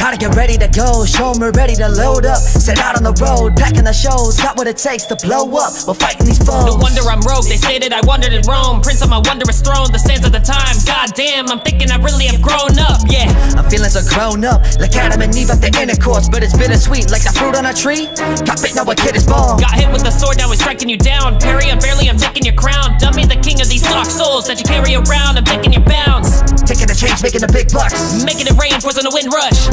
Gotta get ready to go, show me ready to load up. Set out on the road, packing the shows, got what it takes to blow up. We're fighting these foes. No wonder I'm rogue, they stated I wandered in Rome. Prince on my wondrous throne, the sands of the time. God damn, I'm thinking I really have grown up, yeah. I'm feeling so grown up, like Adam and Eve at the inner course but it's bittersweet, like the fruit on a tree. Got bit, now a kid is born. Got hit with the sword, now it's striking you down. Parry unfairly, I'm taking your crown. Dummy, the king of these dark souls that you carry around. I'm taking your bounds. Taking the change, making the big bucks. Making it rain, forcing a wind rush.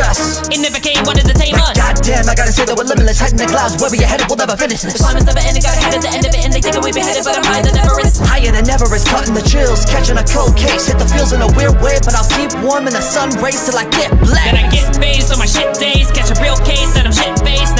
Come and take us. It never came, wanted to tame us. Goddamn, I gotta say that we're limitless. Head in the clouds, where we are headed, we'll never finish this. The climb is never ending, got ahead at the end of it, and they think we beheaded, but I'm higher than Everest. Higher than Everest, cutting the chills, catching a cold case. Hit the feels in a weird way, but I'll keep warm in the sun rays till I get black. Then I get phased on my shit days, catch a real case, then I'm shit faced.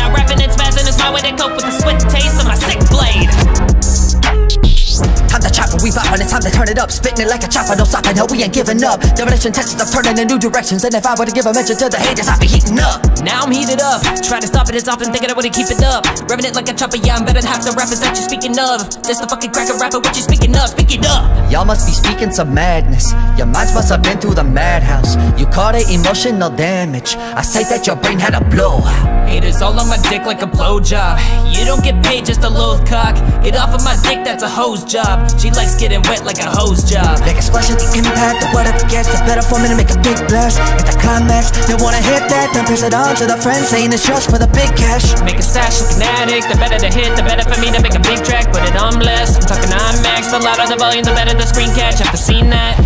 We bop when it's time to turn it up. Spitting it like a chopper, no stopping, no, we ain't giving up. Demolition tensions, I'm turning in new directions. And if I were to give a mention to the haters, I'd be heating up. Now I'm heated up, try to stop it, it's often thinking I wouldn't keep it up. Revving it like a chopper, yeah, I'm better than half the rappers that you're speaking of. Just a fucking cracker rapper, what you speaking of? Speak it up. Y'all must be speaking some madness. Your minds must have been through the madhouse. You caught it emotional damage. I say that your brain had a blowout. Haters all on my dick like a blowjob. You don't get paid just a loathe cock. Get off of my dick, that's a hose job. She likes getting wet like a hose job. Make a splash at the impact of whatever gets the better for me to make a big blast. At the climax, they wanna hit that, then pass it on to the friends, saying it's just for the big cash. Make a stash like an addict. The better to hit, the better for me to make a big track. Put it on blast. I'm talking IMAX. The louder the volume, the better the screen catch. After seen that.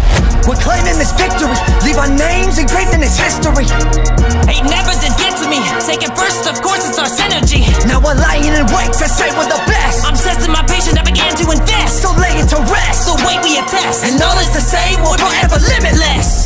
We're claiming this victory, leave our names engraved in its history. Hey, never did get to me. Take it first, of course, it's our synergy. Now we're lying in wait to say we're the. I'm testing my It's the same, or forever limitless.